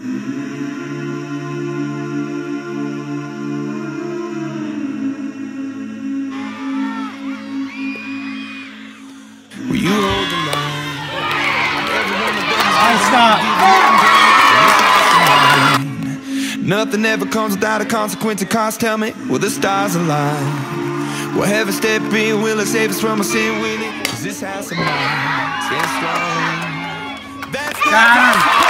will you hold on i stop Nothing ever comes without a consequence and cost. Tell me, will the stars align? Will heaven step in? Will it save us from a sin? Will it? Is this house of mine? Stand strong. That's God.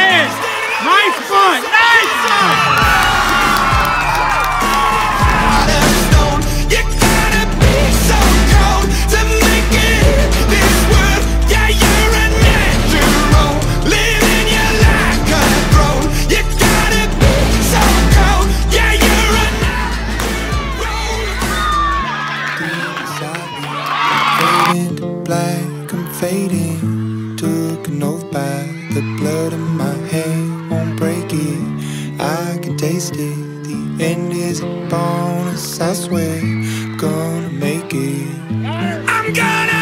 tasty. The end is a bonus, I swear. I'm gonna make it. I'm gonna.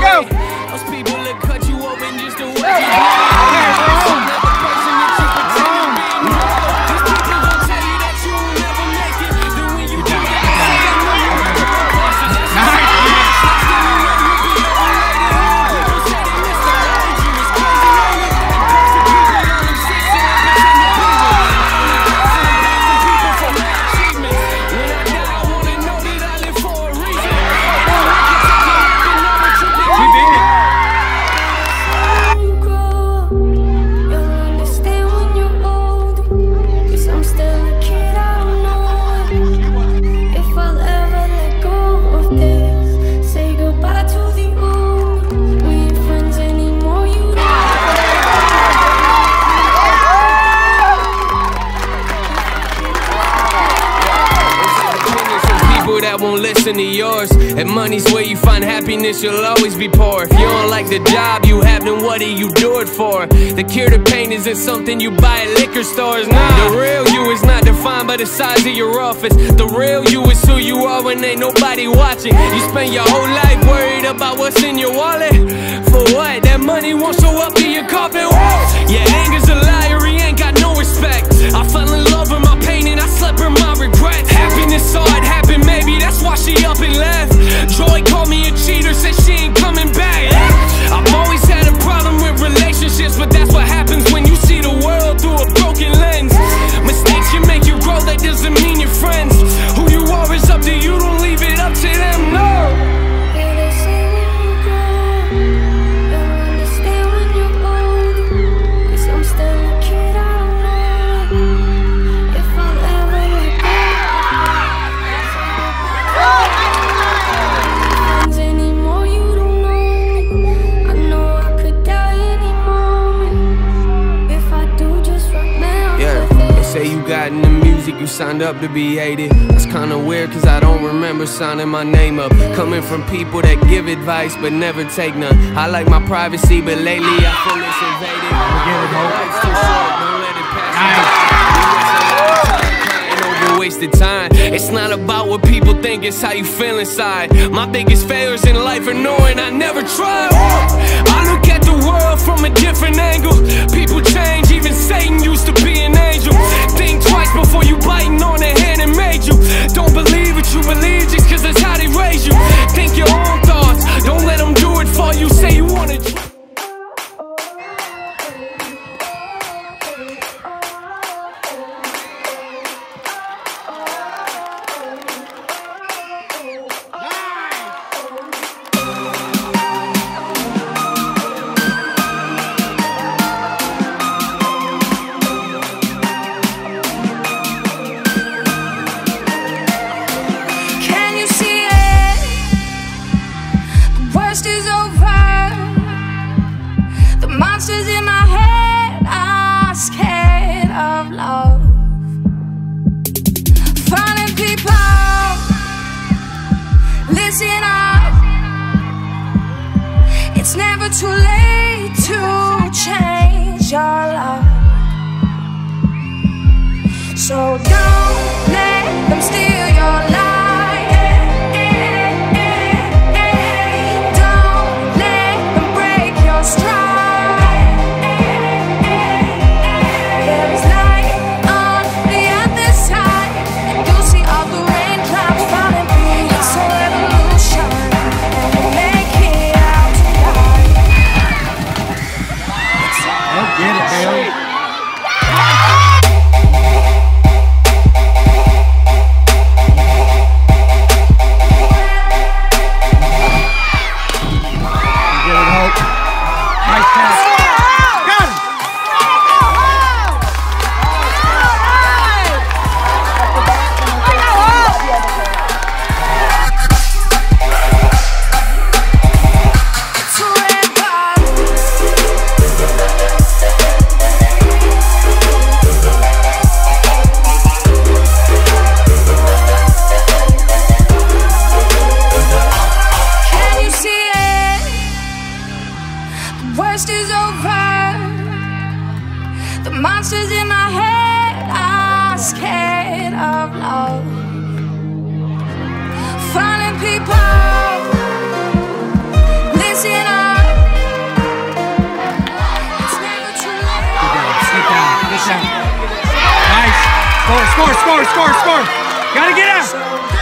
go. that won't listen to yours. And money's where you find happiness, you'll always be poor. If you don't like the job you have, then what do you do it for? The cure to pain isn't something you buy at liquor stores. Nah, the real you is not defined by the size of your office. The real you is who you are when ain't nobody watching. You spend your whole life worried about what's in your wallet. For what? That money won't left. Signed up to be hated. That's kinda weird, cause I don't remember signing my name up. Coming from people that give advice but never take none. I like my privacy, but lately I feel it's invaded. Get it. Life's too short, don't let it pass Nice. Over wasted time. It's not about what people think, it's how you feel inside. My biggest failures in life are knowing I never tried. I look at It's never too late to change your love. So don't let them steal your light. Worst is over. The monsters in my head are scared of love. Finding people, listen up. It's never too late. Get down. Nice. Score, score, score, score, score. Gotta get out.